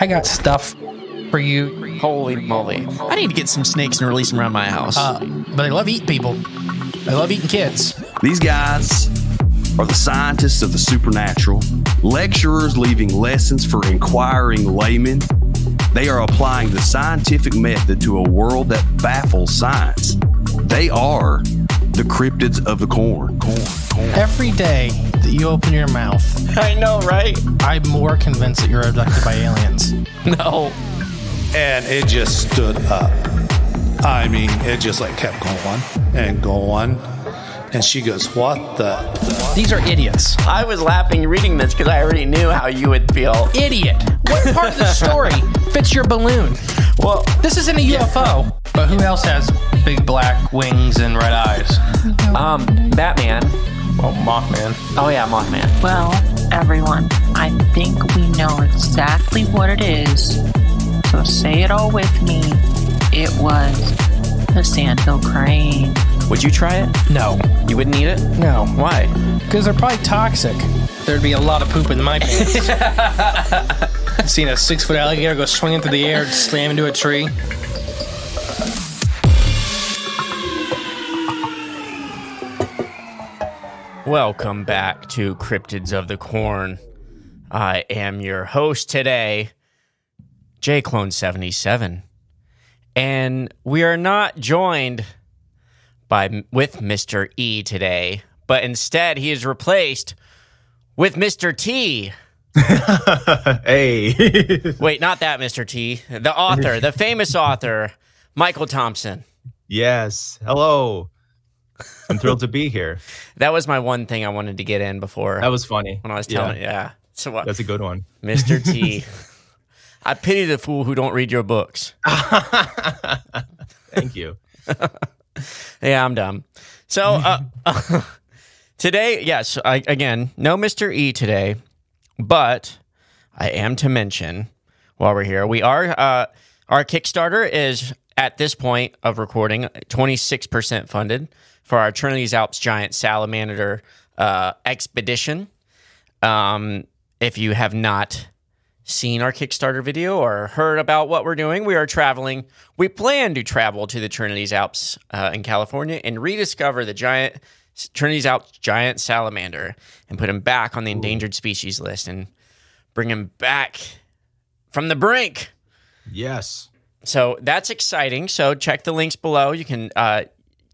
I got stuff for you. Holy moly. I need to get some snakes and release them around my house. Uh, but they love eating people. They love eating kids. These guys are the scientists of the supernatural, lecturers leaving lessons for inquiring laymen. They are applying the scientific method to a world that baffles science. They are the cryptids of the corn. Corn, corn. Every day that you open your mouth, I know, right? I'm more convinced that you're abducted by aliens. No. and it just stood up. I mean, it just like kept going and going. And she goes, What the? These are idiots. I was laughing reading this because I already knew how you would feel. Idiot. What part of the story fits your balloon? Well, This isn't a UFO. But who else has big black wings and red eyes? um, Batman. Well, Mothman. Oh, yeah, Mothman. Well, everyone, I think we know exactly what it is. So say it all with me. It was the Sandhill crane. Would you try it? No. You wouldn't eat it? No. Why? Because they're probably toxic. There'd be a lot of poop in my pants. I've seen a six foot alligator go swinging through the air and slam into a tree. Welcome back to Cryptids of the Corn. I am your host today, J Clone 77. And we are not joined by with Mr. E today, but instead he is replaced with Mr. T. hey. Wait, not that Mr. T. The author, the famous author, Michael Thompson. yes. Hello. I'm thrilled to be here. That was my one thing I wanted to get in before That was funny. when I was telling yeah, you. Yeah. So what? That's a good one. Mr. T. I pity the fool who don't read your books. Thank you. Yeah, I'm dumb. So uh, today, yes, I, again, no Mr. E today, but I am to mention while we're here, we are uh, our Kickstarter is at this point of recording 26% funded for our Trinity's Alps Giant Salamander uh, expedition. Um, if you have not seen our Kickstarter video or heard about what we're doing, we are traveling. We plan to travel to the Trinity's Alps uh, in California and rediscover the giant Trinity's Alps giant salamander and put him back on the endangered species list and bring him back from the brink. Yes. So that's exciting. So check the links below. You can uh,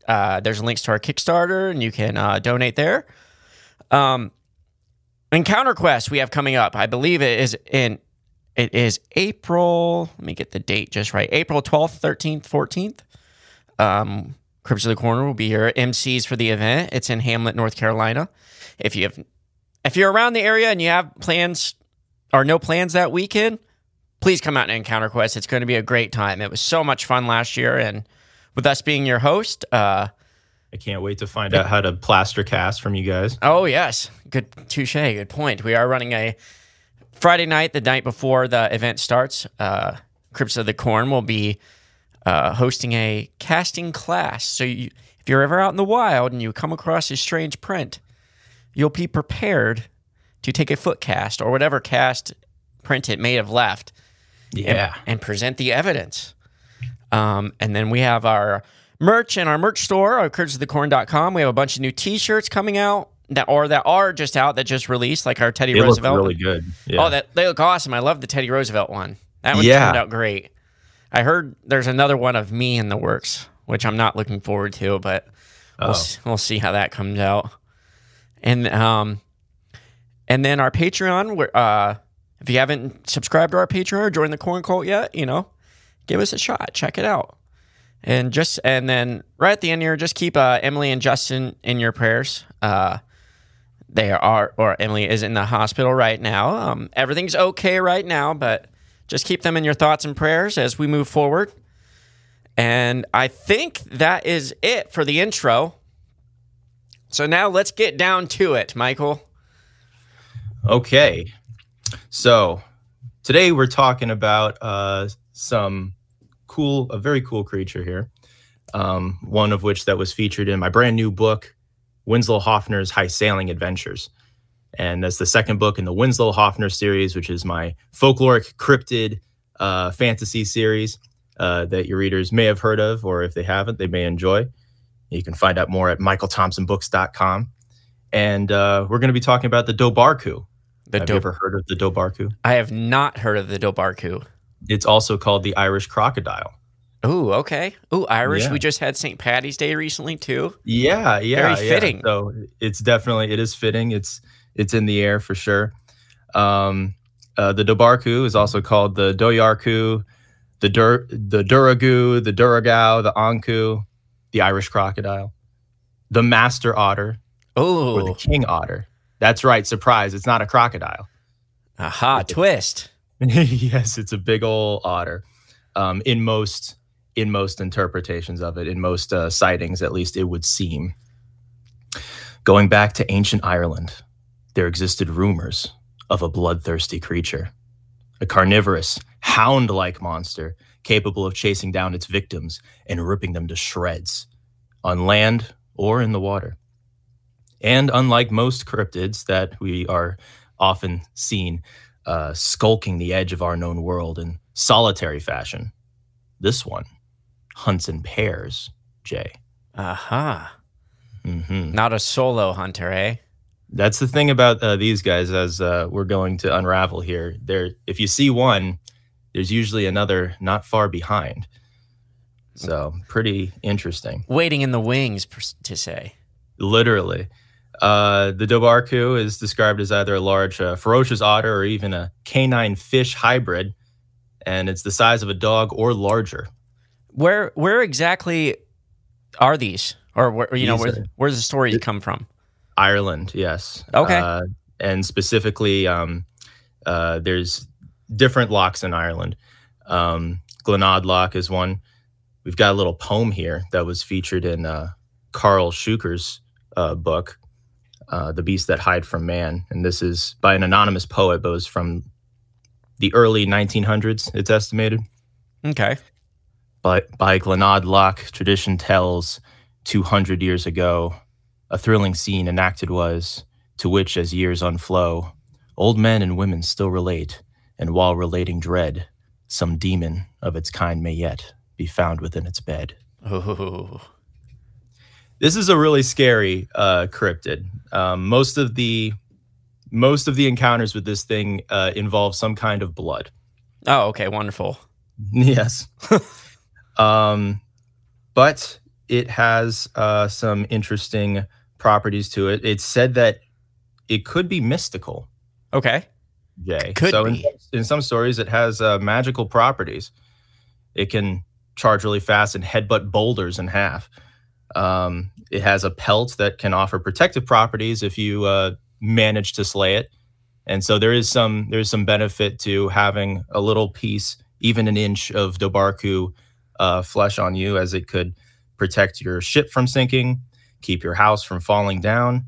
uh, there's links to our Kickstarter, and you can uh, donate there. Um, Encounter Quest we have coming up. I believe it is in it is April. Let me get the date just right. April twelfth, thirteenth, fourteenth. Um, Crypts of the Corner will be your MCs for the event. It's in Hamlet, North Carolina. If you have, if you're around the area and you have plans or no plans that weekend, please come out and Encounter Quest. It's going to be a great time. It was so much fun last year, and with us being your host, uh, I can't wait to find out how to plaster cast from you guys. Oh yes, good touche. Good point. We are running a Friday night, the night before the event starts. Uh, Cryptids of the Corn will be uh, hosting a casting class. So you, if you're ever out in the wild and you come across a strange print, you'll be prepared to take a foot cast or whatever cast print it may have left and- Yeah. and, present the evidence. Um, and then we have our merch in our merch store, our cryptidsofthecorn.com. We have a bunch of new t-shirts coming out that or that are just out that just released, like our Teddy They look Roosevelt. really good. Yeah. Oh, that they look awesome. I love the Teddy Roosevelt one. That one Yeah. turned out great. I heard there's another one of me in the works, which I'm not looking forward to, but we'll, Oh. we'll see how that comes out. And um, and then our Patreon. Where uh, if you haven't subscribed to our Patreon or joined the Corn Cult yet, you know, give us a shot. Check it out. And just and then right at the end here, just keep uh, Emily and Justin in your prayers. Uh, they are, or Emily is in the hospital right now. Um, everything's okay right now, but just keep them in your thoughts and prayers as we move forward. And I think that is it for the intro. So now let's get down to it, Michael. Okay. So today we're talking about uh, some cool, a very cool creature here. Um, one of which that was featured in my brand new book, Winslow Hoffner's High Sailing Adventures. And that's the second book in the Winslow Hoffner series, which is my folkloric cryptid uh, fantasy series uh, that your readers may have heard of, or if they haven't, they may enjoy. You can find out more at michaelthompsonbooks.com. And uh, we're going to be talking about the Dobhar-chú. The have Do- you ever heard of the Dobhar-chú? I have not heard of the Dobhar-chú. It's also called the Irish crocodile. Ooh, okay. Ooh, Irish. Yeah. We just had St. Patty's Day recently too. Yeah, yeah, Very yeah. fitting. So it's definitely it is fitting. It's it's in the air for sure. Um, uh, the Dobhar-chú is also called the Doyarku, the Dur the Duragu, the Duragao, the Anku, the Irish crocodile, the Master Otter, or the King Otter. That's right. Surprise! It's not a crocodile. aha, twist. yes, it's a big old otter. Um, in most in most interpretations of it, in most uh, sightings, at least it would seem. Going back to ancient Ireland, there existed rumors of a bloodthirsty creature, a carnivorous, hound-like monster capable of chasing down its victims and ripping them to shreds, on land or in the water. And unlike most cryptids that we are often seen uh, skulking the edge of our known world in solitary fashion. This one hunts in pairs, Jay. Aha. hmm Not a solo hunter, eh? That's the thing about uh, these guys, as uh, we're going to unravel here. There, if you see one, there's usually another not far behind. So pretty interesting. Waiting in the wings, per- to say. Literally. Uh, the Dobhar-chú is described as either a large uh, ferocious otter or even a canine fish hybrid, and it's the size of a dog or larger. Where where exactly are these? Or where you know where are- where's the story come from? Ireland, yes. Okay. Uh, and specifically, um, uh, there's different locks in Ireland. Um, Glenade Lock is one. We've got a little poem here that was featured in uh, Karl Shuker's uh, book, uh, The Beasts That Hide from Man. And this is by an anonymous poet, but it was from the early 1900s, it's estimated. Okay. But by Glenade Loch, tradition tells 200 years ago, a thrilling scene enacted was, to which as years unflow, old men and women still relate, and while relating dread, some demon of its kind may yet be found within its bed. Ooh. This is a really scary uh, cryptid. Um, most of the most of the encounters with this thing uh, involve some kind of blood. Oh, okay, wonderful. Yes. um, but it has uh, some interesting properties to it. It's said that it could be mystical, Okay. Jay. Could so be. In, in some stories, it has uh, magical properties. It can charge really fast and headbutt boulders in half. Um, it has a pelt that can offer protective properties if you uh, manage to slay it. And so there is some there's some benefit to having a little piece, even an inch of Dobhar-chú uh, flesh on you, as it could protect your ship from sinking, keep your house from falling down,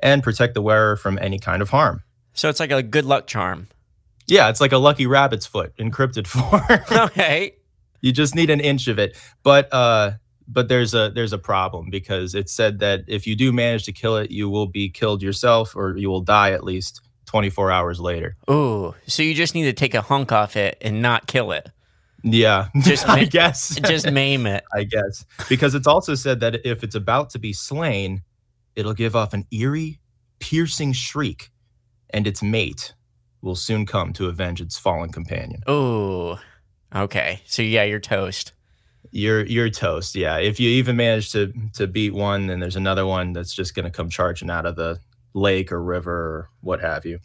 and protect the wearer from any kind of harm. So it's like a good luck charm. Yeah, it's like a lucky rabbit's foot encrypted form. Okay. you just need an inch of it. But uh but there's a there's a problem because it said that if you do manage to kill it, you will be killed yourself or you will die at least 24 hours later. Ooh. So you just need to take a hunk off it and not kill it. Yeah, Just I guess. Just maim it. I guess because it's also said that if it's about to be slain, it'll give off an eerie, piercing shriek, and its mate will soon come to avenge its fallen companion. Ooh. Okay. So yeah, you're toast. You're you're toast. Yeah. If you even manage to to beat one, then there's another one that's just gonna come charging out of the lake or river or what have you.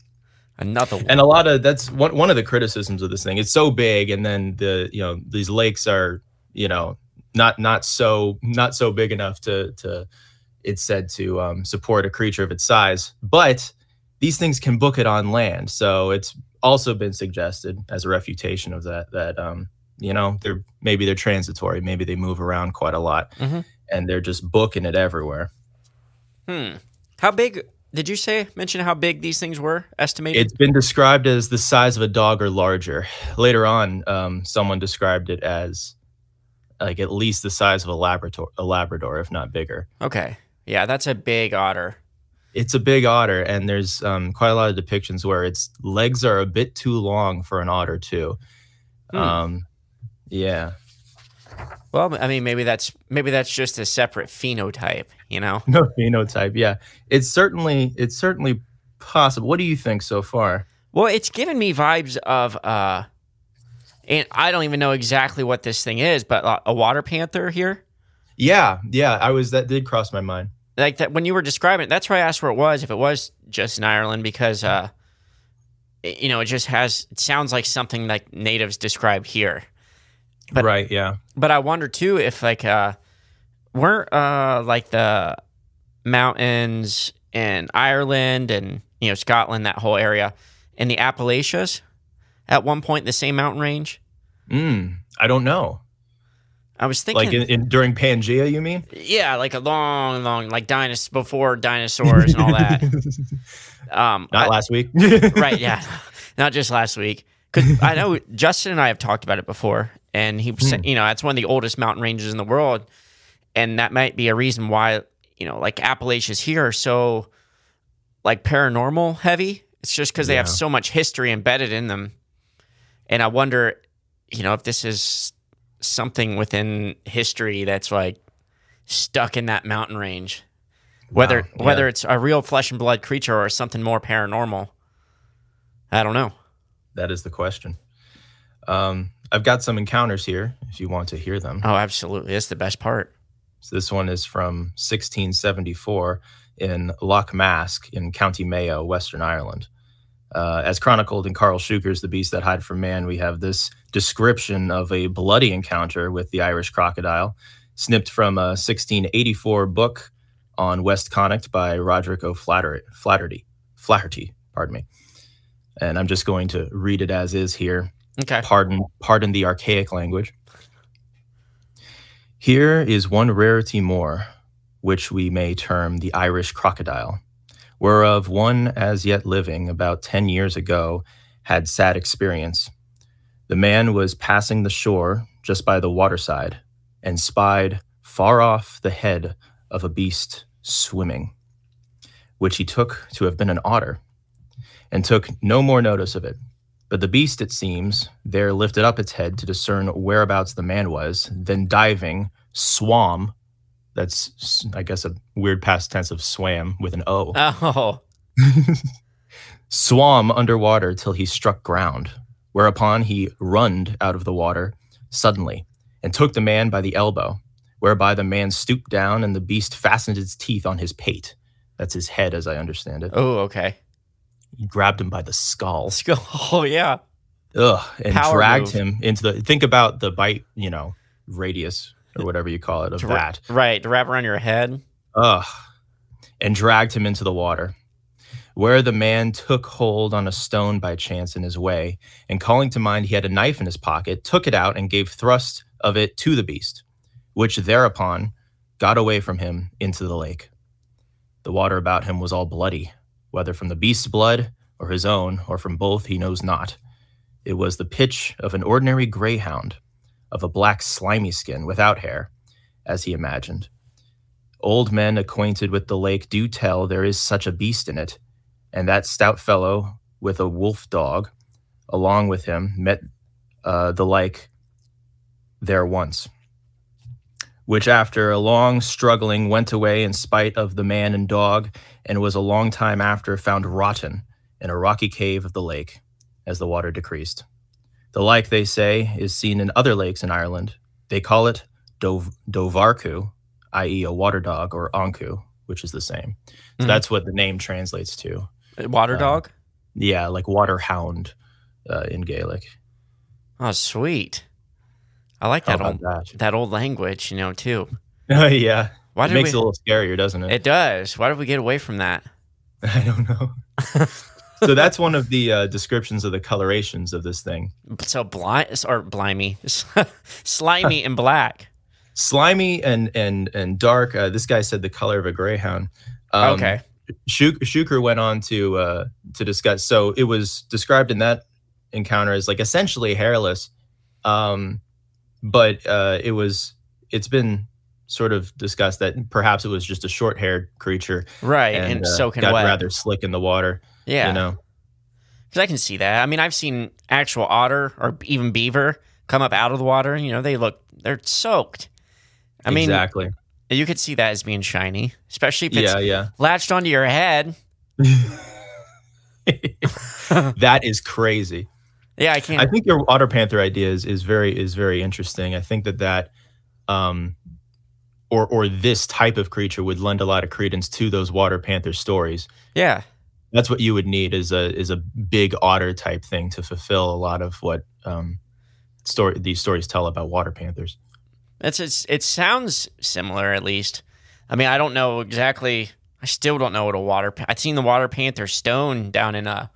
Another one. And a lot of that's one one of the criticisms of this thing. It's so big, and then the you know these lakes are you know not not so not so big enough to to it's said to um, support a creature of its size. But these things can book it on land, so it's also been suggested as a refutation of that that um, you know they're maybe they're transitory, maybe they move around quite a lot, Mhm. and they're just booking it everywhere. Hmm. How big did you say mention how big these things were estimated? It's been described as the size of a dog or larger. Later on, um, someone described it as like at least the size of a Labrador, a Labrador, if not bigger. okay. Yeah, that's a big otter. It's a big otter, and there's um, quite a lot of depictions where its legs are a bit too long for an otter too. Hmm. Um, yeah, Well, I mean, maybe that's maybe that's just a separate phenotype, you know? no phenotype. Yeah, it's certainly it's certainly possible. What do you think so far? Well, it's given me vibes of uh and I don't even know exactly what this thing is, but uh, a water panther here. Yeah, yeah, I was that did cross my mind. Like that when you were describing it, that's why I asked where it was, if it was just in Ireland, because uh it- you know, it just has it sounds like something like natives describe here. But- right, yeah. But I wonder too if like uh weren't uh like the mountains in Ireland and you know Scotland, that whole area, and the Appalachias at one point the same mountain range? Mm, I don't know. I was thinking Like in, in during Pangea, you mean? Yeah, like a long, long, like dinos before dinosaurs and all that. Um, Not I- last week. right? Yeah, not just last week. Because I know Justin and I have talked about it before, and he was, saying, you know, that's one of the oldest mountain ranges in the world, and that might be a reason why, you know, like Appalachia's here are so, like paranormal heavy. It's just because they have so much history embedded in them, and I wonder, you know, if this is something within history that's like stuck in that mountain range. Whether Wow, yeah. whether it's a real flesh and blood creature or something more paranormal. I don't know. That is the question. Um, I've got some encounters here if you want to hear them. Oh, absolutely. That's the best part. So this one is from 1674 in Loch Mask in County Mayo, Western Ireland. Uh, as chronicled in Karl Shuker's The Beast That Hide from Man, we have this description of a bloody encounter with the Irish crocodile, snipped from a 1684 book on West Connacht by Roderick O'Flaherty. Flatterty, Flaherty, pardon me. And I'm just going to read it as is here Okay. pardon pardon the archaic language. Here is one rarity more which we may term the irish crocodile whereof one as yet living about 10 years ago had sad experience. The man was passing the shore just by the waterside and spied far off the head of a beast swimming which he took to have been an otter and took no more notice of it but the beast, it seems, there lifted up its head to discern whereabouts the man was, then diving, swam. That's, I guess, a weird past tense of swam with an O. Oh, swam underwater till he struck ground, whereupon he runned out of the water suddenly and took the man by the elbow, whereby the man stooped down and the beast fastened its teeth on his pate. That's his head, as I understand it. oh, okay. He grabbed him by the skull. Let's. Oh, yeah. Ugh, and Power dragged move. him into the. Think about the bite, you know, radius or whatever you call it of wra- that. Right. To wrap around your head. Ugh, and dragged him into the water, where the man took hold on a stone by chance in his way, and calling to mind he had a knife in his pocket, took it out and gave thrust of it to the beast, which thereupon got away from him into the lake. The water about him was all bloody, whether from the beast's blood or his own, or from both, he knows not. It was the pitch of an ordinary greyhound, of a black slimy skin without hair, as he imagined. Old men acquainted with the lake do tell there is such a beast in it, and that stout fellow with a wolf dog, along with him, met uh, the like there once, which after a long struggling went away in spite of the man and dog, and was a long time after found rotten in a rocky cave of the lake, as the water decreased. The like, they say, is seen in other lakes in Ireland. They call it Dov- Dovarku, i.e., a water dog, or Anku, which is the same. So Mhm. that's what the name translates to. Water Um, dog. Yeah, like water hound uh, in Gaelic. Oh, sweet. I like that old about that? old language, you know, too. yeah, Why it makes we? it a little scarier, doesn't it? it does. Why did we get away from that? I don't know. so that's one of the uh, descriptions of the colorations of this thing. So blind or blimey, slimy and black. Slimy and and and dark. Uh, this guy said the color of a greyhound. Um, okay. Shuker went on to uh, to discuss. So it was described in that encounter as like essentially hairless, um, but uh, it was it's been sort of discussed that perhaps it was just a short-haired creature Right, and, uh, soaking got wet. rather slick in the water. yeah, You know, because I can see that. I mean, I've seen actual otter or even beaver come up out of the water. You know, they look they're soaked. I mean, exactly. you could see that as being shiny, especially if it's Yeah, yeah. latched onto your head. that is crazy. Yeah, I can't. I think your otter panther idea is, is very is very interesting. I think that that um or or this type of creature would lend a lot of credence to those water panther stories. yeah, That's what you would need is a is a big otter type thing to fulfill a lot of what um story these stories tell about water panthers. it's, it's it sounds similar at least. I mean, I don't know exactly. I still don't know what a water. I've seen the water panther stone down in uh,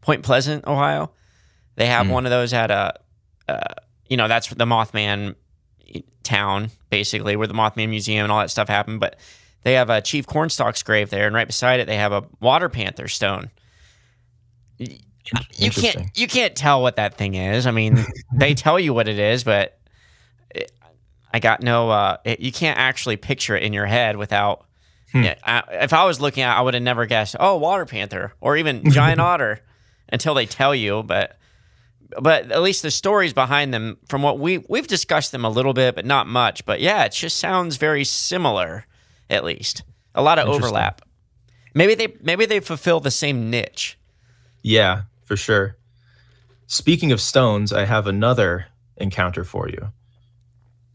Point Pleasant, Ohio. They have Mm. one of those at a, uh, you know, that's the Mothman town basically, where the Mothman Museum and all that stuff happened. But they have a Chief Cornstalk's grave there, and right beside it, they have a water panther stone. You can't you can't tell what that thing is. I mean, they tell you what it is, but it, I got no. Uh, it, you can't actually picture it in your head without. Yeah, I, if I was looking at, I would have never guessed. Oh, water panther or even giant otter until they tell you. But but at least the stories behind them, from what we we've discussed them a little bit, but not much. But yeah, it just sounds very similar. At least a lot of overlap. Maybe they maybe they fulfill the same niche. Yeah, for sure. Speaking of stones, I have another encounter for you.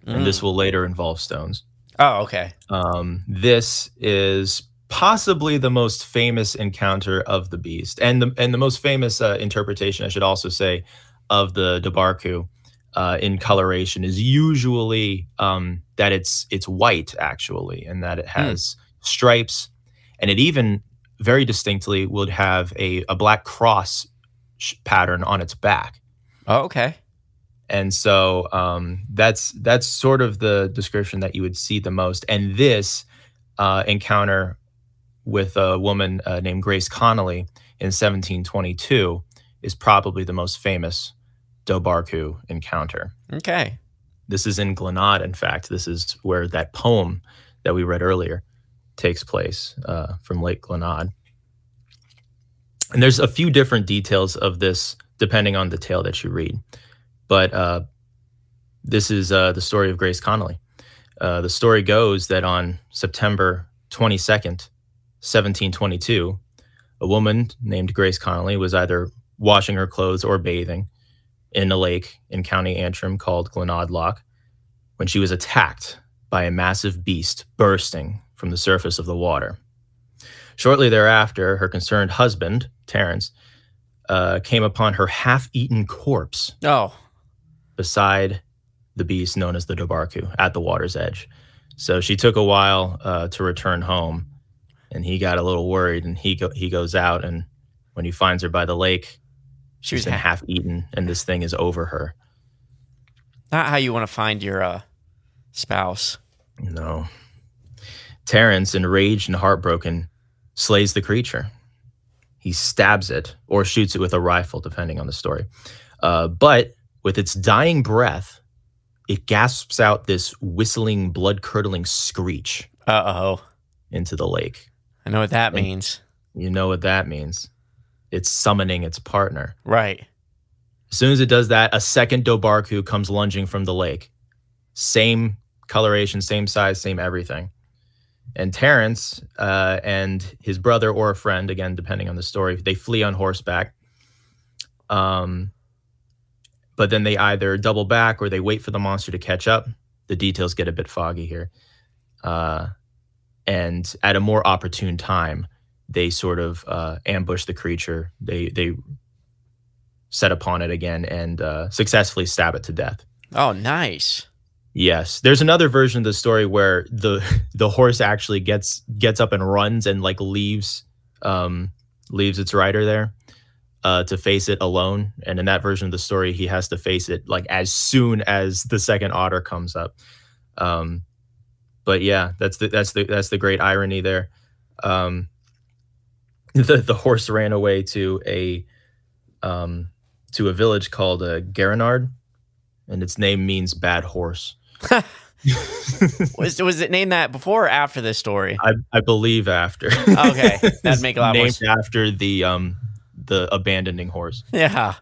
And this will later involve stones. Oh, okay. Um, this is possibly the most famous encounter of the beast, and the and the most famous uh, interpretation, I should also say, of the Dobhar-chú uh, in coloration is usually um, that it's it's white actually, and that it has stripes, and it even very distinctly would have a a black cross sh- pattern on its back Oh, okay. and so um, that's that's sort of the description that you would see the most. And this uh, encounter with a woman uh, named Grace Connolly in 1722 is probably the most famous Dobhar-chú encounter. Okay. This is in Glenade, in fact. This is where that poem that we read earlier takes place uh, from Lake Glenade. And there's a few different details of this depending on the tale that you read. But uh, this is uh, the story of Grace Connolly. Uh, the story goes that on September 22nd, 1722, a woman named Grace Connolly was either washing her clothes or bathing in a lake in County Antrim called Glenade Loch when she was attacked by a massive beast bursting from the surface of the water. Shortly thereafter, her concerned husband, Terence, uh, came upon her half eaten corpse Oh, beside the beast known as the Dobhar-chú at the water's edge. So she took a while uh, to return home, and he got a little worried. And he go- he goes out, and when he finds her by the lake, she she's was been half eaten, and this thing is over her. not how you want to find your uh, spouse. No. Terrence, enraged and heartbroken, slays the creature. He stabs it or shoots it with a rifle, depending on the story. Uh, but with its dying breath, it gasps out this whistling, blood curdling screech Uh oh. into the lake. I know what that And- means. You know what that means. It's summoning its partner. Right. As soon as it does that, a second Dobhar-chú comes lunging from the lake. Same coloration, same size, same everything. And Terrence uh, and his brother or a friend, again, depending on the story, they flee on horseback. Um, but then they either double back or they wait for the monster to catch up. The details get a bit foggy here. Uh, and at a more opportune time, they sort of uh, ambush the creature. They they set upon it again and uh, successfully stab it to death. Oh, nice. Yes, there's another version of the story where the the horse actually gets gets up and runs and like leaves um, leaves its rider there uh, to face it alone. And in that version of the story, he has to face it like as soon as the second otter comes up. Um, but yeah, that's the that's the that's the great irony there. Um, the the horse ran away to a um, to a village called uh, Garanard, and its name means bad horse. was was it named that before or after this story? I, I believe after. Okay, that'd make a lot more Named sense. after the um the abandoning horse. Yeah.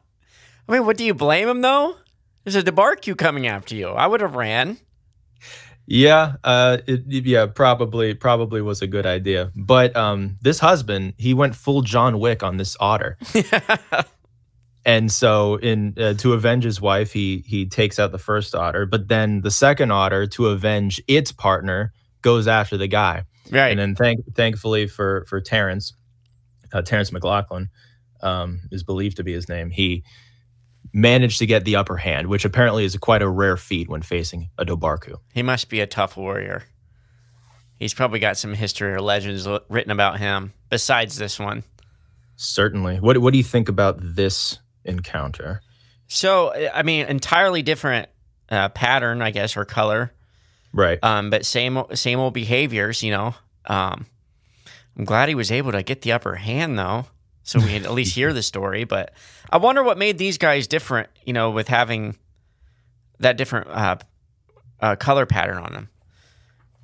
I mean, what do you blame him though? There's a Dobhar-chú coming after you. I would have ran. Yeah, uh, it, yeah, probably, probably was a good idea. But um, this husband, he went full John Wick on this otter, and so in uh, to avenge his wife, he he takes out the first otter, but then the second otter, to avenge its partner, goes after the guy. Right. And then thank thankfully for for Terrence, uh, Terrence McLaughlin um, is believed to be his name. He managed to get the upper hand, which apparently is quite a rare feat when facing a Dobhar-chú. he must be a tough warrior. He's probably got some history or legends l- written about him besides this one. Certainly. What What do you think about this encounter? So, I mean, entirely different uh, pattern, I guess, or color. Right. Um, but same same old behaviors, you know. Um, I'm glad he was able to get the upper hand though, so we can at least hear the story. But I wonder what made these guys different, you know, with having that different uh, uh, color pattern on them.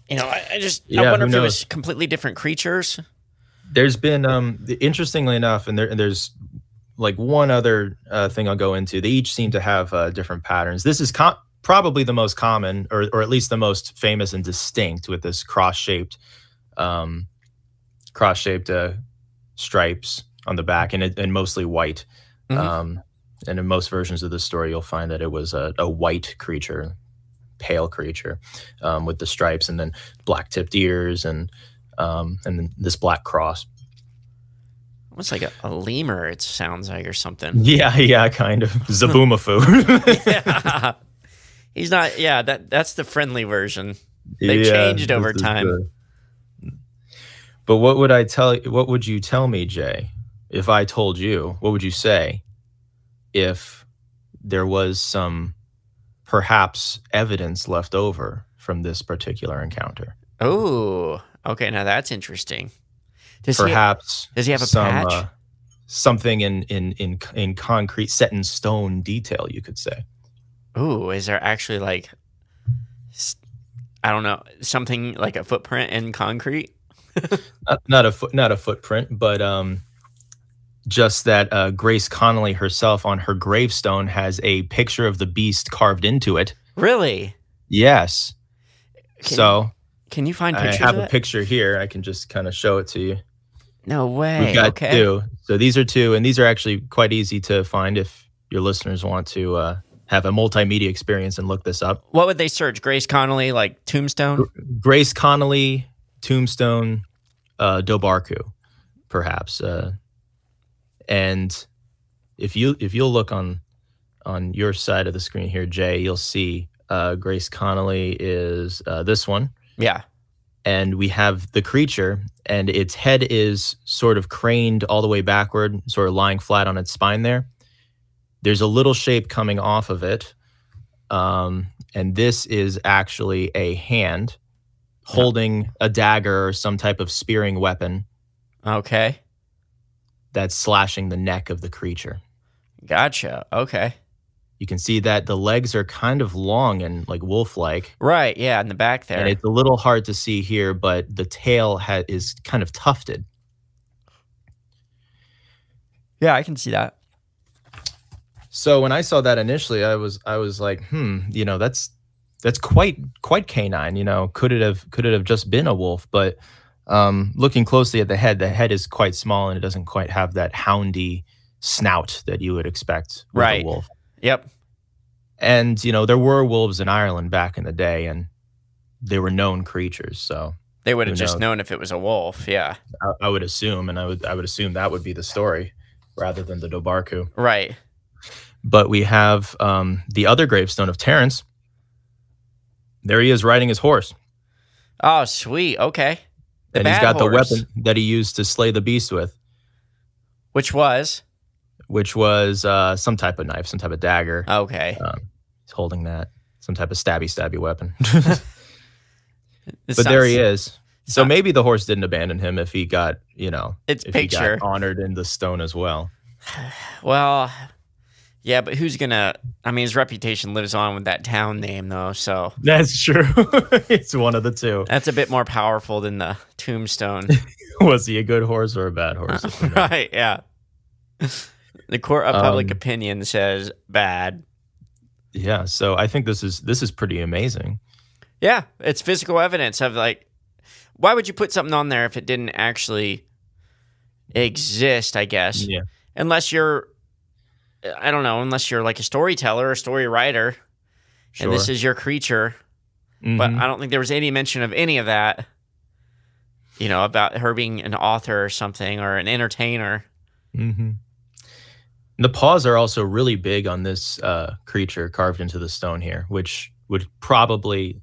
You know, I, I just I wonder if it was completely different creatures. There's been, um, interestingly enough, and there, and there's like one other uh, thing I'll go into. They each seem to have uh, different patterns. This is co- probably the most common, or or at least the most famous and distinct, with this cross-shaped, um, cross-shaped uh, stripes on the back, and it, and mostly white. Mhm. Um, and in most versions of the story, you'll find that it was a, a white creature, pale creature, um, with the stripes, and then black-tipped ears, and um, and then this black cross. Almost like a, a lemur, it sounds like, or something. Yeah, yeah, kind of Zoboomafoo. yeah. He's not. Yeah, that that's the friendly version. They changed over time. good. But what would I tell? What would you tell me, Jay, if I told you? What would you say if there was some perhaps evidence left over from this particular encounter? Oh, okay. Now that's interesting. Does he? perhaps does he have a some, patch? uh, something in in in in concrete, set in stone detail, you could say. Ooh, is there actually like, I don't know, something like a footprint in concrete? not, not a foot, not a footprint, but um, just that uh, Grace Connolly herself on her gravestone has a picture of the beast carved into it. Really? Yes. Can- so Can you find I have a picture here. I can just kind of show it to you. No way. We've got okay. two. So these are two, and these are actually quite easy to find if your listeners want to uh, have a multimedia experience and look this up. What would they search? Grace Connolly, like Tombstone? Grace Connolly, Tombstone, uh, Dobhar-chú, perhaps. Uh, and if you if you'll look on on your side of the screen here, Jay, you'll see uh, Grace Connolly is uh, this one, Yeah. and we have the creature, and its head is sort of craned all the way backward, sort of lying flat on its spine there. There's a little shape coming off of it, um, and this is actually a hand holding a dagger or some type of spearing weapon Okay. That's slashing the neck of the creature. Gotcha. Okay. You can see that the legs are kind of long and like wolf-like, Right. Yeah. In the back there. and it's a little hard to see here, but the tail is kind of tufted. yeah, I can see that. So when I saw that initially, I was I was like, hmm, you know, that's that's quite quite canine. You know, could it have could it have just been a wolf? But um, looking closely at the head, the head is quite small and it doesn't quite have that houndy snout that you would expect with Right. a wolf. Yep. And you know, there were wolves in Ireland back in the day, and they were known creatures. So They would have just known if it was a wolf. Yeah. I, I would assume, and I would I would assume that would be the story rather than the Dobhar-chú. Right. But we have um, the other gravestone of Terence. There he is riding his horse, Oh, sweet. Okay. The and he's got horse, the weapon that he used to slay the beast with, Which was? which was uh, some type of knife, some type of dagger. Okay. Um, he's holding that, some type of stabby, stabby weapon. But there he is. So sounds- maybe the horse didn't abandon him if he got, you know, It's if picture. he got honored in the stone as well. Well, Yeah, but who's gonna? I mean, his reputation lives on with that town name, though. So That's true. it's one of the two. that's a bit more powerful than the tombstone, Was he a good horse or a bad horse? right? Yeah. The court of public Um, opinion says bad. yeah. So I think this is this is pretty amazing. Yeah, it's physical evidence of like, why would you put something on there if it didn't actually exist? I guess Yeah. unless you're, I don't know, unless you're like a storyteller or story writer, Sure. and this is your creature. But Mhm. I don't think there was any mention of any of that. You know, about her being an author or something or an entertainer. hmm The paws are also really big on this uh, creature carved into the stone here, which would probably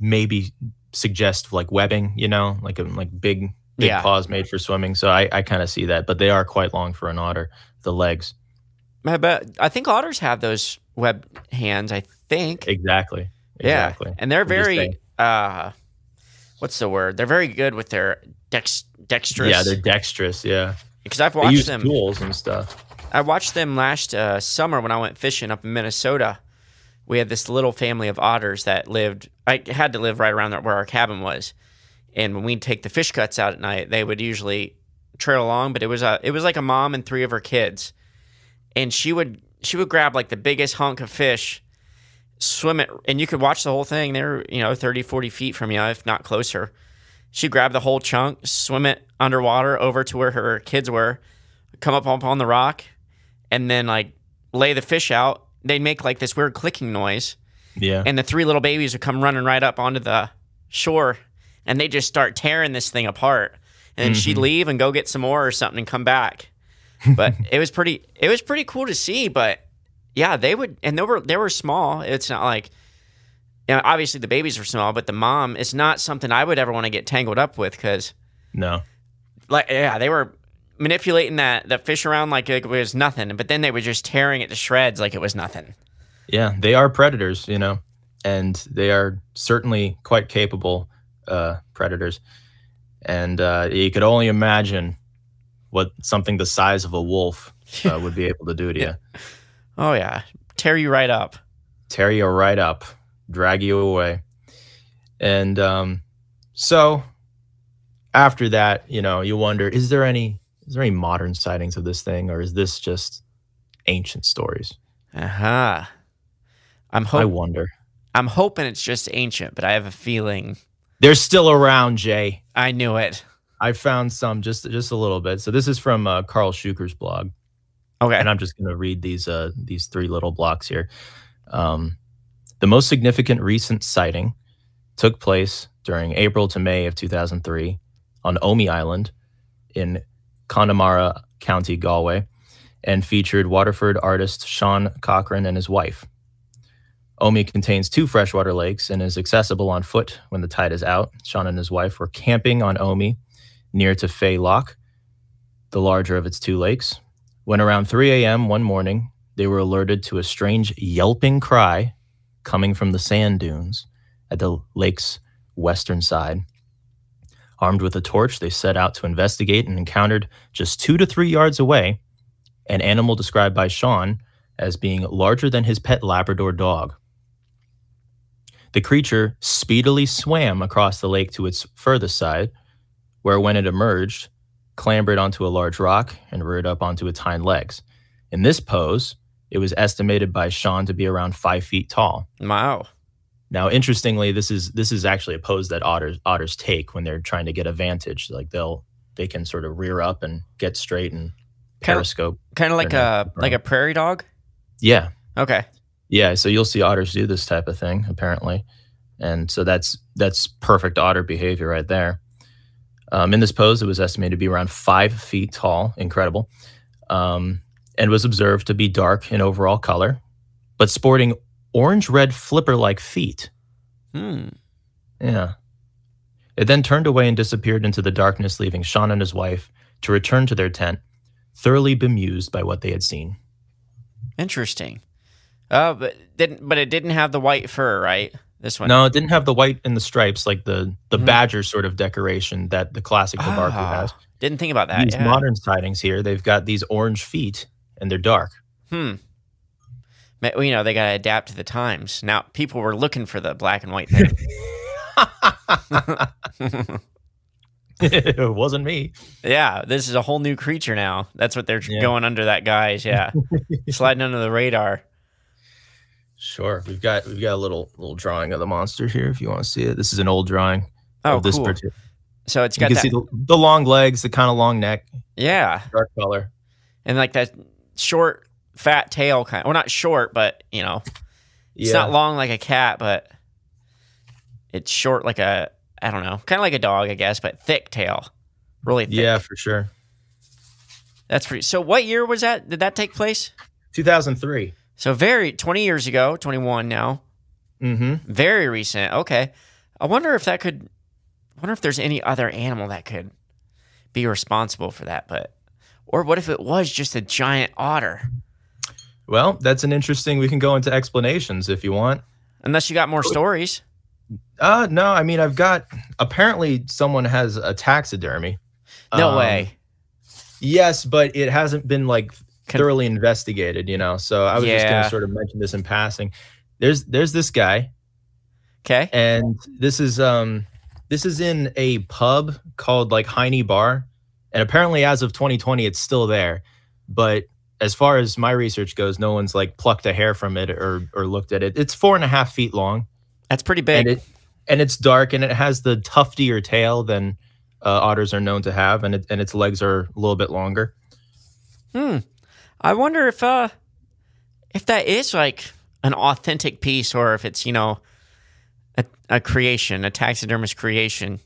maybe suggest like webbing, you know, like a, like big big Yeah. paws made for swimming. So I, I kind of see that, but they are quite long for an otter. The legs, But I think otters have those web hands. I think. exactly, Yeah, exactly. and they're very uh, what's the word? They're very good with their dex dexterous. yeah, they're dexterous. Yeah, because I've watched use them. tools and stuff. I watched them last uh, summer when I went fishing up in Minnesota. We had this little family of otters that lived. I had to live right around there where our cabin was, and when we'd take the fish cuts out at night, they would usually trail along. But it was a it was like a mom and three of her kids, and she would she would grab like the biggest hunk of fish, swim it, and you could watch the whole thing. They're you know 30, 40 feet from you, if not closer. She grabbed the whole chunk, swim it underwater over to where her kids were, come up on the rock, and then like lay the fish out. They'd make like this weird clicking noise, Yeah, and the three little babies would come running right up onto the shore, and they just start tearing this thing apart. And then she'd mm-hmm. leave and go get some more or something and come back. But it was pretty. It was pretty cool to see. But yeah, they would, and they were they were small. It's not like. You know, obviously the babies were small, but the mom is not something I would ever want to get tangled up with because no, like yeah, they were manipulating that that fish around like it was nothing, but then they were just tearing it to shreds like it was nothing. Yeah, they are predators, you know, and they are certainly quite capable uh, predators. And uh, you could only imagine what something the size of a wolf uh, would be able to do to you. Oh yeah, tear you right up. Tear you right up, drag you away. And um, so after that, you know, you wonder, is there any is there any modern sightings of this thing, or is this just ancient stories? Uh huh. I'm I wonder. I'm hoping it's just ancient, but I have a feeling They're still around, Jay. I knew it. I found some just just a little bit. So this is from uh, Karl Shuker's blog, Okay. and I'm just going to read these uh, these three little blocks here. Um, the most significant recent sighting took place during April to May of 2003 on Omey Island in Connemara County, Galway, and featured Waterford artist Sean Cochran and his wife. Omey contains two freshwater lakes and is accessible on foot when the tide is out. Sean and his wife were camping on Omey near to Fay Loch, the larger of its two lakes. When around 3 a.m. one morning, they were alerted to a strange yelping cry coming from the sand dunes at the lake's western side. Armed with a torch, they set out to investigate and encountered just two to three yards away an animal described by Sean as being larger than his pet Labrador dog. The creature speedily swam across the lake to its furthest side, where when it emerged, clambered onto a large rock and reared up onto its hind legs. In this pose, it was estimated by Sean to be around five feet tall. Wow. Now, interestingly, this is this is actually a pose that otters otters take when they're trying to get a vantage. Like they'll they can sort of rear up and get straight and periscope. Kind of like a like a prairie dog. Yeah, Okay. yeah. So you'll see otters do this type of thing apparently, and so that's that's perfect otter behavior right there. Um, in this pose, it was estimated to be around five feet tall, incredible, um, and was observed to be dark in overall color, but sporting orange-red flipper-like feet. Hmm. Yeah. It then turned away and disappeared into the darkness, leaving Sean and his wife to return to their tent, thoroughly bemused by what they had seen. Interesting. Uh, but didn't but it didn't have the white fur, right? This one. No, it didn't have the white and the stripes like the the Mhm. badger sort of decoration that the classic Dobhar-chú Ah, has. Didn't think about that. These yeah. modern sightings here, they've got these orange feet and they're dark. Hmm. You know, they got to adapt to the times. Now, people were looking for the black and white thing. it wasn't me. yeah, this is a whole new creature now. That's what they're Yeah. going under that guy's. Yeah, sliding under the radar. Sure. We've got we've got a little little drawing of the monster here if you want to see it. This is an old drawing Oh, of this cool. particular. So it's You got can that. see the, the long legs, the kind of long neck, yeah, dark color. and like that short, fat tail kind. Of, Well, not short, but you know, it's not long like a cat, but it's short like a I don't know, kind of like a dog, I guess, but thick tail, really thick. Yeah, for sure. that's pretty. So, what year was that? Did that take place? 2003. So, very twenty years ago, twenty one now, Mm-hmm. very recent. Okay, I wonder if that could. I wonder if there's any other animal that could be responsible for that, but or what if it was just a giant otter? Well, that's an interesting. We can go into explanations if you want. Unless you got more stories. Uh no, I mean I've got apparently someone has a taxidermy. No Um, way. Yes, but it hasn't been like thoroughly investigated, you know. So I was just gonna sort of mention this in passing. There's there's this guy, Okay. and this is um this is in a pub called like Heine Bar, and apparently as of 2020 it's still there. But as far as my research goes, no one's like plucked a hair from it or or looked at it. It's four and a half feet long. That's pretty big. and it and it's dark and it has the tuftier tail than uh, otters are known to have and it, and its legs are a little bit longer Hmm. I wonder if uh if that is like an authentic piece or if it's, you know, a, a creation, a taxidermist creation.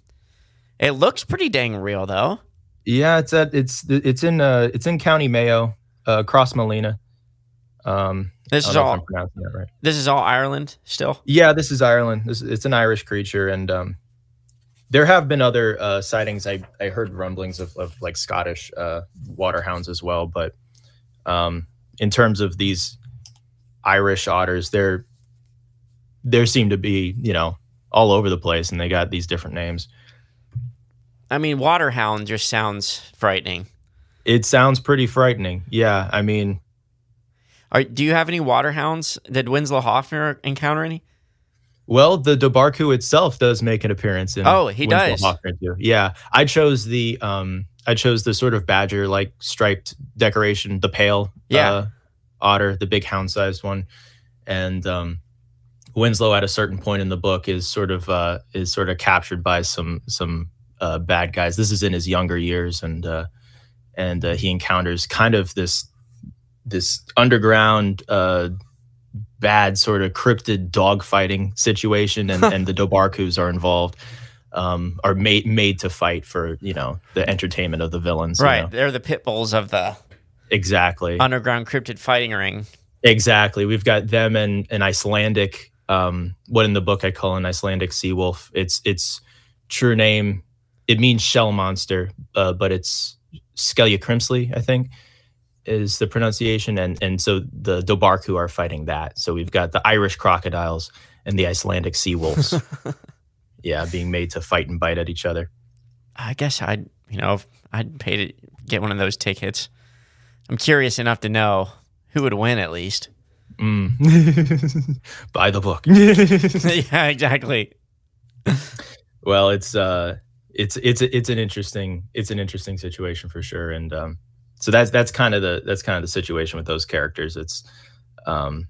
It looks pretty dang real though. yeah it's at it's it's in uh it's in county mayo uh across molina um This is don't know if all that right this is all Ireland still. yeah this is ireland this it's an irish creature and um there have been other uh sightings i i heard rumblings of, of like scottish uh waterhounds as well but um in terms of these irish otters they're there seem to be you know all over the place and they got these different names I mean, waterhound just sounds frightening. it sounds pretty frightening yeah i mean Are, do you have any waterhounds? Did Winslow Hoffner encounter any? well the Dobhar-chú itself does make an appearance in Oh, he Winslow does. Hoffner too. yeah i chose the um i chose the sort of badger like striped decoration the pale Yeah. uh, otter the big hound sized one. And um winslow at a certain point in the book is sort of uh is sort of captured by some some uh bad guys. This is in his younger years and uh and uh, he encounters kind of this this underground uh bad sort of cryptid dogfighting situation and and the Dobhar-chús are involved um are made made to fight for you know the entertainment of the villains you Right. know? They're the pit bulls of the exactly underground cryptid fighting ring. Exactly. We've got them and an Icelandic, um, what in the book I call an Icelandic sea wolf. It's its true name. It means shell monster, uh, but it's Skeljaskrímsli, I think, is the pronunciation. And and so the Dobhar-chú are fighting that. So we've got the Irish crocodiles and the Icelandic sea wolves. yeah, being made to fight and bite at each other. I guess I'd, you know, I'd pay to get one of those tickets. I'm curious enough to know who would win at least. Mm. Buy the book. yeah, exactly. well it's uh it's it's it's an interesting it's an interesting situation for sure and um so that's that's kind of the that's kind of the situation with those characters it's um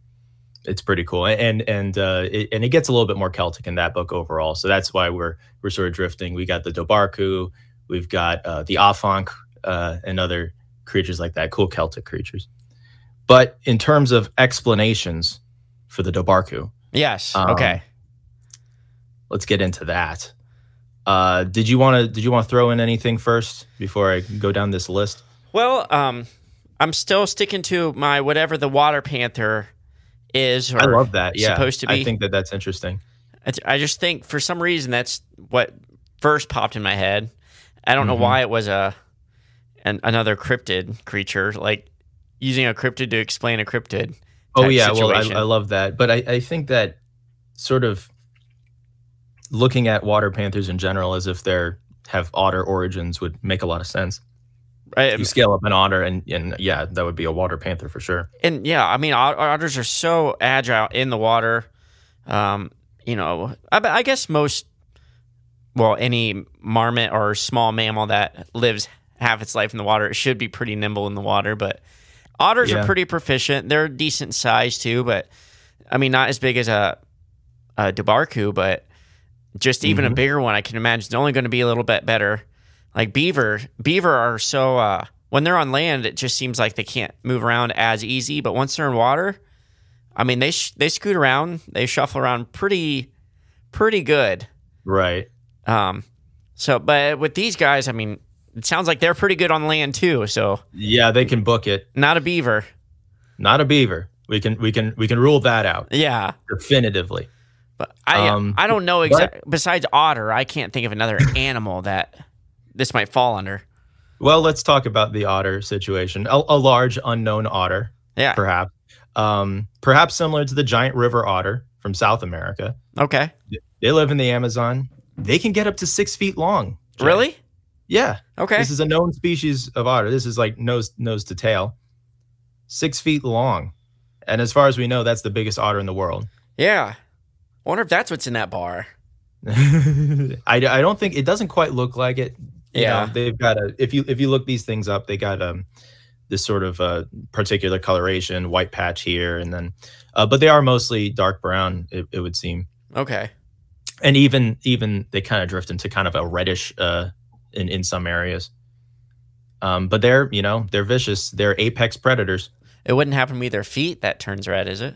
it's pretty cool and and uh it, and it gets a little bit more celtic in that book overall so that's why we're we're sort of drifting we got the Dobhar-chú we've got uh the afanc uh and other creatures like that cool celtic creatures but in terms of explanations for the Dobhar-chú Yes. Um, okay. let's get into that. Uh, did you want to did you want to throw in anything first before I go down this list? Well, um, I'm still sticking to my whatever the water panther is. Or I love that. Yeah, supposed to be. I think that that's interesting. I just think for some reason that's what first popped in my head. I don't know Mhm. why it was a an, another cryptid creature, like using a cryptid to explain a cryptid. Oh yeah, well I. I love that, but I, I think that sort of looking at water panthers in general as if they're have otter origins would make a lot of sense. Right? You scale up an otter, and and yeah, that would be a water panther for sure. and yeah, I mean, otters are so agile in the water. Um, you know, I, I guess most, well, any marmot or small mammal that lives half its life in the water it should be pretty nimble in the water. But otters are pretty proficient. They're decent size too, but I mean, not as big as a, a Dobhar-chú, but just even a bigger one, I can imagine is only going to be a little bit better. Like beaver, beaver are so uh, when they're on land, it just seems like they can't move around as easy. But once they're in water, I mean, they sh- they scoot around, they shuffle around pretty, pretty good. Right. Um, so, but with these guys, I mean, it sounds like they're pretty good on land too. So, Yeah, they can book it. not a beaver. Not a beaver. We can we can we can rule that out Yeah, definitively. but I Um, I don't know exactly. Besides otter, I can't think of another animal that this might fall under. Well, let's talk about the otter situation. A, a large unknown otter, Yeah. perhaps. Um, perhaps similar to the giant river otter from South America. Okay. They live in the Amazon. They can get up to six feet long. Jay. Really? Yeah. Okay. This is a known species of otter. This is like nose nose to tail, six feet long, and as far as we know, that's the biggest otter in the world. yeah. I wonder if that's what's in that bar. I, I don't think it doesn't quite look like it. You Yeah. know, they've got a if you if you look these things up, they got um this sort of uh, particular coloration, white patch here, and then, uh, but they are mostly dark brown. It, it would seem, Okay. and even even they kind of drift into kind of a reddish uh, in in some areas. Um, but they're you know they're vicious. They're apex predators. It wouldn't happen to be their feet that turns red, is it?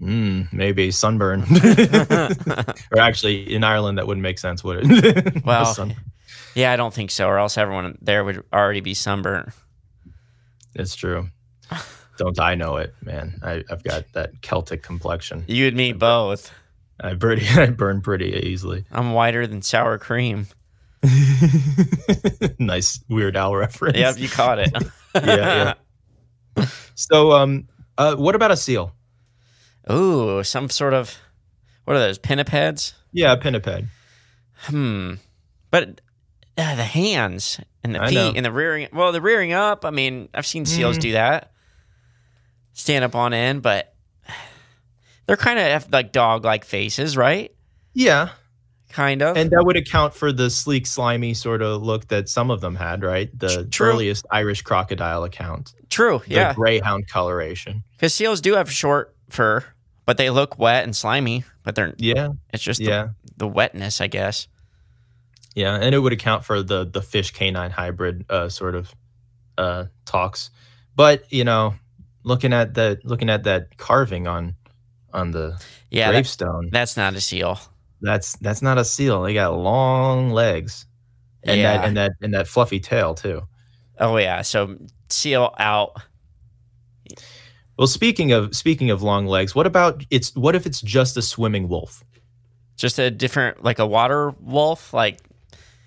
Mm, maybe sunburn, or actually in Ireland that wouldn't make sense, would it? Well, Yeah, I don't think so, or else everyone there would already be sunburnt. It's true. Don't I know it, man? I, I've got that Celtic complexion. You and me both. I pretty I burn pretty easily. I'm whiter than sour cream. nice Weird owl reference. Yep, you caught it. yeah, yeah. So, um, uh, what about a seal? Ooh, some sort of what are those pinnipeds? Yeah, a pinniped. Hmm. But uh, the hands and the I feet know. and the rearing. Well, the rearing up. I mean, I've seen seals Mm. do that. Stand up on end, but they're kind of like dog-like faces, right? Yeah, Kind of. and that would account for the sleek, slimy sort of look that some of them had, right? The True. earliest Irish crocodile account. True. The Yeah. greyhound coloration. Because seals do have short fur, but they look wet and slimy. But they're Yeah, it's just yeah. the, the wetness, I guess. Yeah, and it would account for the the fish canine hybrid uh, sort of uh, talks. But you know, looking at that looking at that carving on on the Yeah, that- gravestone, that's not a seal. that's that's not a seal. They got long legs and that and that and that fluffy tail too. Oh yeah, so seal out. Well, speaking of speaking of long legs, what about it's what if it's just a swimming wolf? Just a different, like a water wolf, like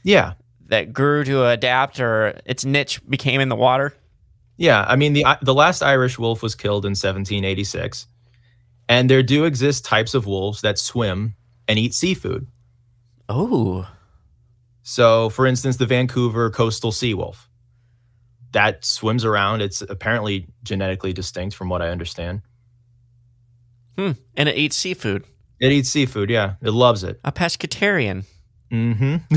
Yeah, that grew to adapt, or its niche became in the water. Yeah, I mean the the last Irish wolf was killed in 1786, and there do exist types of wolves that swim and eat seafood. Oh, So, for instance, the Vancouver coastal sea wolf that swims around. It's apparently genetically distinct, from what I understand. hmm. and it eats seafood. It eats seafood. Yeah, it loves it. A pescatarian. Hmm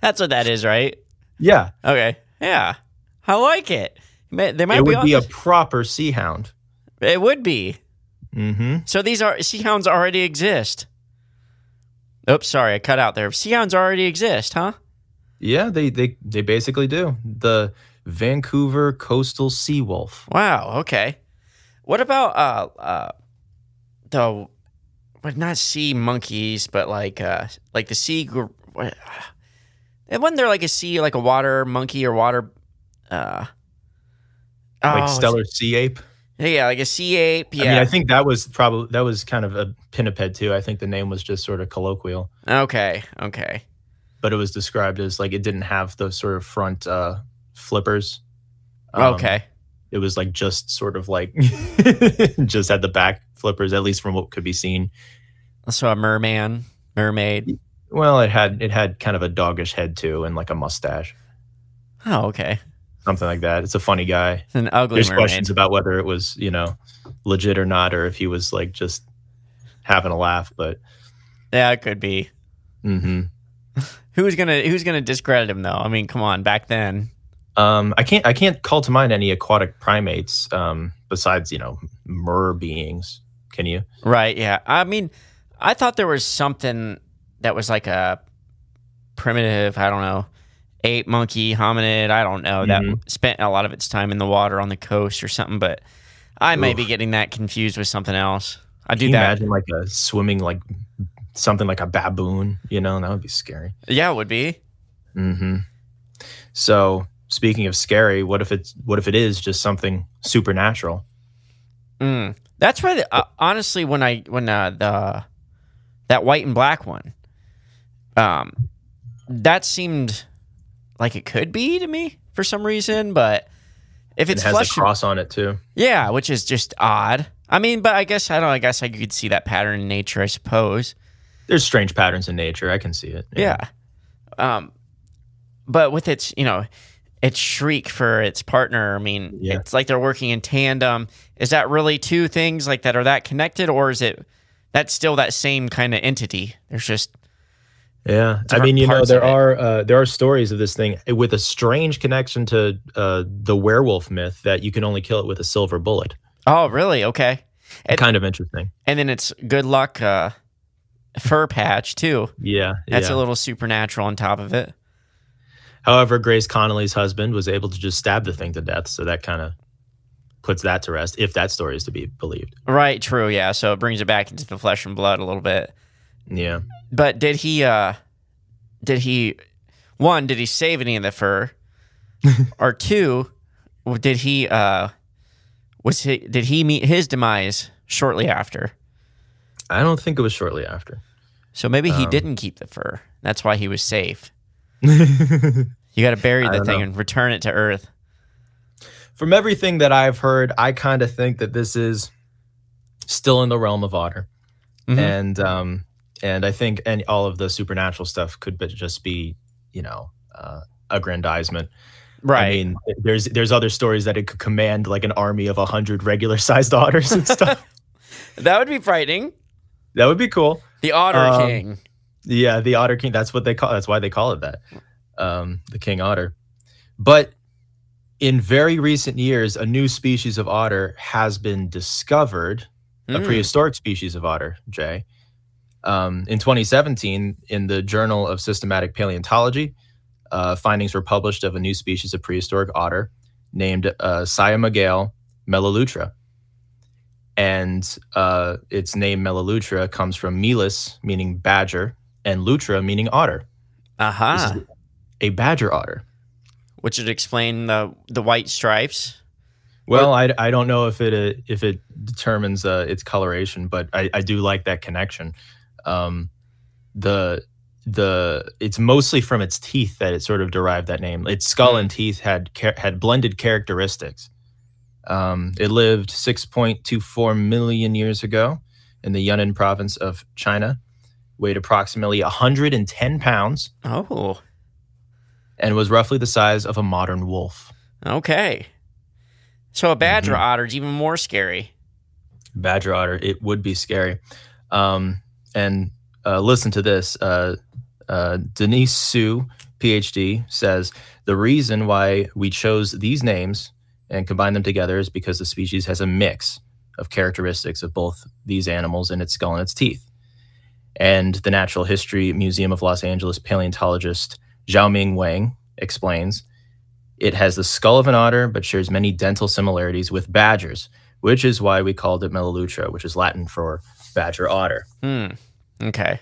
That's what that is, right? yeah, Okay, yeah, I like it. They might it be. would be a proper sea hound. it would be. Mm-hmm. So these are sea hounds already exist. Oops, sorry, I cut out there. Sea hounds already exist, huh? Yeah, they they they basically do. The Vancouver coastal sea wolf. Wow. Okay. What about uh uh the but not sea monkeys, but like uh like the sea gr- and wasn't there like a sea like a water monkey or water uh Like oh, Steller sea ape. Yeah, like a sea ape. Yeah. I mean, I think that was probably that was kind of a pinniped too. I think the name was just sort of colloquial, okay. Okay. but it was described as like it didn't have those sort of front uh, flippers. Um, okay. It was like just sort of like just had the back flippers, at least from what could be seen. So a merman, mermaid. Well, it had it had kind of a doggish head too, and like a mustache. Oh, okay. something like that. It's a funny guy. It's an ugly There's mermaid. questions about whether it was you know legit or not, or if he was like just having a laugh. But Yeah, it could be. hmm Who's gonna Who's gonna discredit him though? I mean, come on. Back then, um, I can't I can't call to mind any aquatic primates um, besides you know mer beings. Can you? right? Yeah. I mean, I thought there was something that was like a primitive. I don't know. Ape, monkey, hominid. I don't know. That Mhm. spent a lot of its time in the water on the coast or something. But I may be getting that confused with something else. I do that. imagine like a swimming like something like a baboon? You know that would be scary. Yeah, it would be. hmm So speaking of scary, what if it's what if it is just something supernatural? Mm. That's why, the, uh, honestly, when I when uh, the that white and black one, um, that seemed like it could be to me for some reason. But if It it's has flesh, a cross on it too. yeah, which is just odd. I mean, but I guess I don't. I guess I could see that pattern in nature. I suppose. There's strange patterns in nature. I can see it. Yeah. Um, but with its, you know, its shriek for its partner, I mean, Yeah. it's like they're working in tandem. Is that really two things like that are that connected, or is it that's still that same kind of entity? There's just Yeah, I mean, you know, there are uh, there are stories of this thing with a strange connection to uh, the werewolf myth that you can only kill it with a silver bullet. oh, really? Okay. And- kind of interesting. And then it's good luck uh, fur patch too. Yeah, That's yeah. a little supernatural on top of it. However, Grace Connolly's husband was able to just stab the thing to death, so that kind of puts that to rest, if that story is to be believed. Right. True. Yeah. So it brings it back into the flesh and blood a little bit. Yeah. But did he uh did he one, did he save any of the fur? or two, did he uh was he did he meet his demise shortly after? I don't think it was shortly after. So maybe he Um, didn't keep the fur. That's why he was safe. You got to bury the thing know. and return it to earth. From everything that I've heard, I kind of think that this is still in the realm of otter. Mhm. and um and i think and all of the supernatural stuff could be, just be you know uh aggrandizement Right. i mean there's there's other stories that it could command like an army of a hundred regular sized otters and stuff that would be frightening. that would be cool The Otter Um, King. Yeah the otter king that's what they call that's why they call it that um the king otter but in very recent years a new species of otter has been discovered a Mm. prehistoric species of otter, Jay. Um, in 2017, in the Journal of Systematic Paleontology, uh, findings were published of a new species of prehistoric otter named uh, melilutra. And uh, its name melilutra comes from melis, meaning badger, and lutra, meaning otter. Aha. Is a badger otter. Which would explain the the white stripes. Well, I, I don't know if it uh, if it determines uh, its coloration, but I, I do like that connection. Um, the the it's mostly from its teeth that it sort of derived that name. Its skull and teeth had had blended characteristics. Um, it lived 6.24 million years ago in the Yunnan province of China, weighed approximately 110 pounds, Oh. and was roughly the size of a modern wolf. Okay. So a badger Mhm. is even more scary. badger otter it would be scary um, and uh, listen to this uh, uh, Denise Su phd says the reason why we chose these names and combined them together is because the species has a mix of characteristics of both these animals in its skull and its teeth and the natural history museum of los angeles paleontologist xiaoming wang explains it has the skull of an otter but shares many dental similarities with badgers which is why we called it Melilutra, which is Latin for badger otter. Hmm. Okay.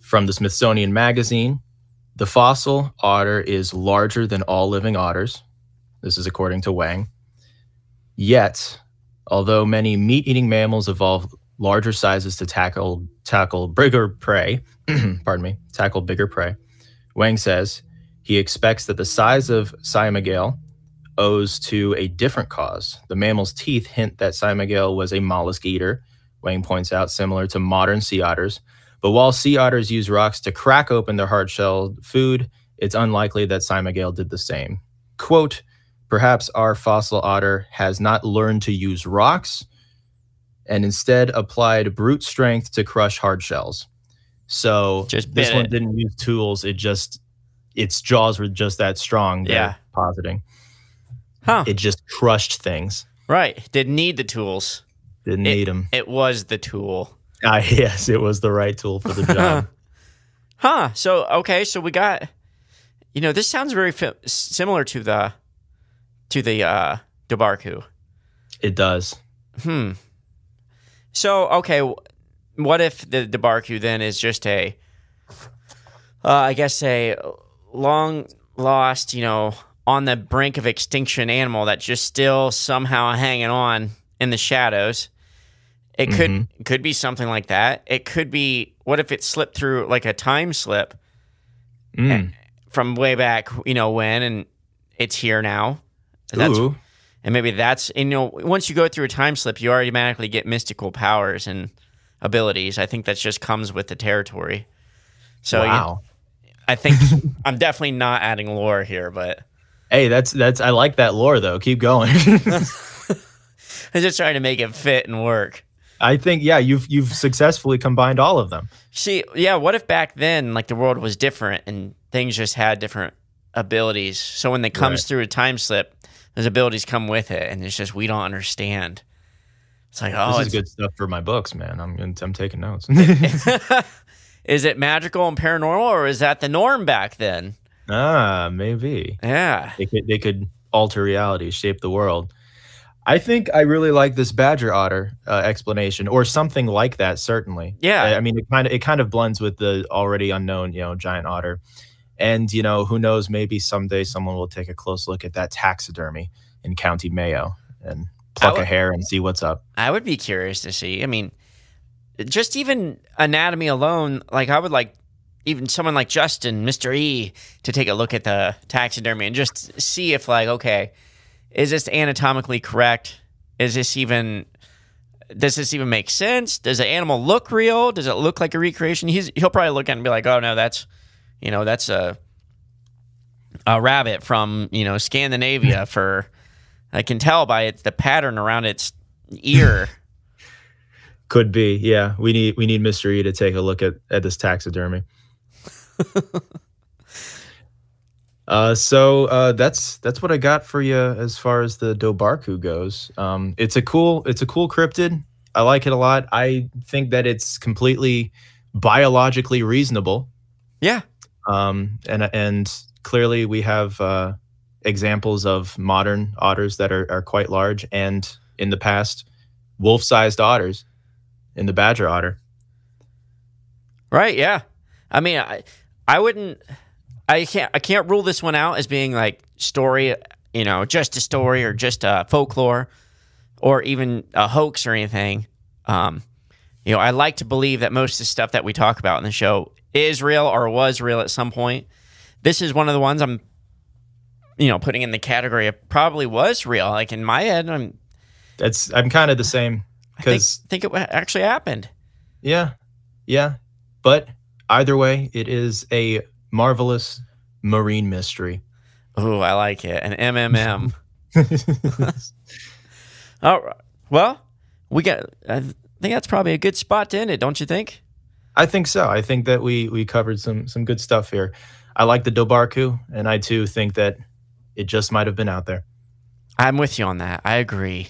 From the Smithsonian Magazine, the fossil otter is larger than all living otters. This is according to Wang. Yet, although many meat-eating mammals evolve larger sizes to tackle tackle bigger prey, pardon me, tackle bigger prey, Wang says he expects that the size of Siamogale owes to a different cause. The mammal's teeth hint that Siamogale was a mollusk eater, Wang points out, similar to modern sea otters. But while sea otters use rocks to crack open their hard shelled food, it's unlikely that Simon did the same. Quote, perhaps our fossil otter has not learned to use rocks and instead applied brute strength to crush hard shells. So Just this one it. didn't use tools. It just its jaws were just that strong. Yeah. positing Huh. it just crushed things. right. Didn't need the tools. Didn't It- need them. It was the tool. Ah, yes, it was the right tool for the job. Huh. So okay. So we got. You know, this sounds very similar to the, to the uh, Dobhar-chú. it does. Hmm. So okay, what if the Dobhar-chú then is just a, uh, I guess a long lost, you know, on the brink of extinction animal that's just still somehow hanging on in the shadows. It could could be something like that. It could be what if it slipped through like a time slip Mm. from way back, you know, when and it's here now. That's Ooh. And maybe that's you know once you go through a time slip, you automatically get mystical powers and abilities. I think that just comes with the territory. So you- wow. I think I'm definitely not adding lore here, but Hey, that's that's I like that lore though. Keep going. I'm just trying to make it fit and work. I think yeah, you've you've successfully combined all of them. See, yeah, what if back then like the world was different and things just had different abilities? So when it comes Right. through a time slip, those abilities come with it, and it's just we don't understand. It's like, oh, this is good stuff for my books, man. I'm I'm taking notes. is it magical and paranormal, or is that the norm back then? ah, maybe Yeah. they could they could alter reality, shape the world. I think I really like this badger otter uh, explanation, or something like that. Certainly, Yeah. I, I mean, it kind of it kind of blends with the already unknown, you know, giant otter. And you know, who knows? Maybe someday someone will take a close look at that taxidermy in County Mayo and pluck would- a hair and see what's up. I would be curious to see. I mean, just even anatomy alone, like I would like even someone like Justin, Mr. E, to take a look at the taxidermy and just see if like, okay, is this anatomically correct? Is this even does this even make sense? Does the animal look real? Does it look like a recreation? He's he'll probably look at it and be like, oh no, that's you know, that's a a rabbit from, you know, Scandinavia for I can tell by its the pattern around its ear. Could be, yeah. We need we need Mr. E to take a look at at this taxidermy. uh, so uh, that's that's what I got for you as far as the Dobhar-chú goes. Um, it's a cool it's a cool cryptid. I like it a lot. I think that it's completely biologically reasonable. yeah. Um, and and clearly we have uh, examples of modern otters that are, are quite large, and in the past, wolf-sized otters in the badger otter. Right, yeah. I mean, I I wouldn't I can't I can't rule this one out as being like story, you know, just a story or just a folklore or even a hoax or anything. Um, you know, I like to believe that most of the stuff that we talk about in the show is real or was real at some point. This is one of the ones I'm you know, putting in the category of probably was real. Like in my head, I'm That's I'm kind of the same because I think, think it actually happened. yeah, yeah. But either way, it is a marvelous marine mystery. Oh, I like it. An MMM. All right. Well, we got. I think that's probably a good spot to end it, don't you think? I think so. I think that we we covered some some good stuff here. I like the Dobhar-chú, and I too think that it just might have been out there. I'm with you on that. I agree.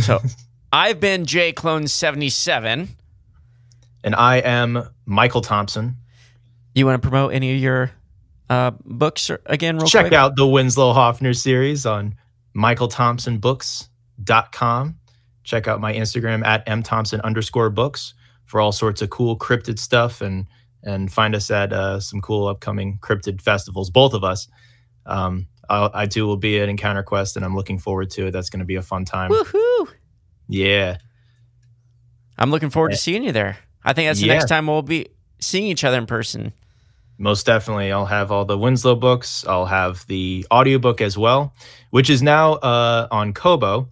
So, I've been J Clone seventy seven. And I am Michael Thompson. You want to promote any of your uh, books or, again, real Check quick? out the Winslow Hoffner series on michaelthompsonbooks.com. Check out my Instagram at mthompson underscore books for all sorts of cool cryptid stuff and and find us at uh, some cool upcoming cryptid festivals, both of us. Um, I'll, I too will be at Encounter Quest and I'm looking forward to it. That's going to be a fun time. Woohoo! Yeah. I'm looking forward to seeing you there. I think that's the Yeah. next time we'll be seeing each other in person. Most definitely. I'll have all the Winslow books. I'll have the audiobook as well, which is now uh, on Kobo.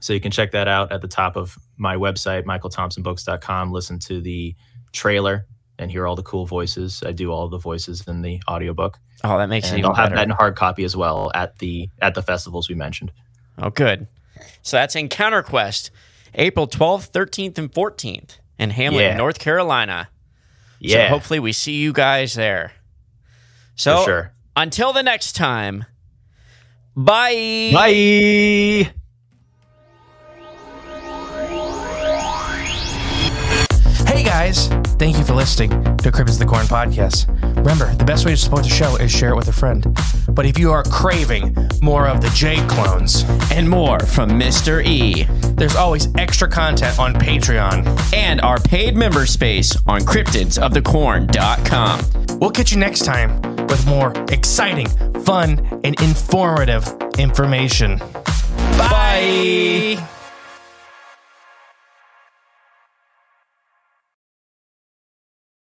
So you can check that out at the top of my website, michaelthompsonbooks.com. Listen to the trailer and hear all the cool voices. I do all the voices in the audiobook. Oh, that makes it And even I'll have better. that in hard copy as well at the at the festivals we mentioned. Oh, good. So that's Encounter Quest, April 12th, 13th, and 14th in Hamlin, Yeah. North Carolina. Yeah. So hopefully we see you guys there. So for sure. until the next time, bye. Bye. Guys, thank you for listening to Cryptids of the Corn podcast. Remember, the best way to support the show is share it with a friend. But if you are craving more of the J clones, And more from Mr. E there's always extra content on Patreon. and our paid member space on cryptidsofthecorn.com. We'll catch you next time with more exciting, fun, and informative information. Bye.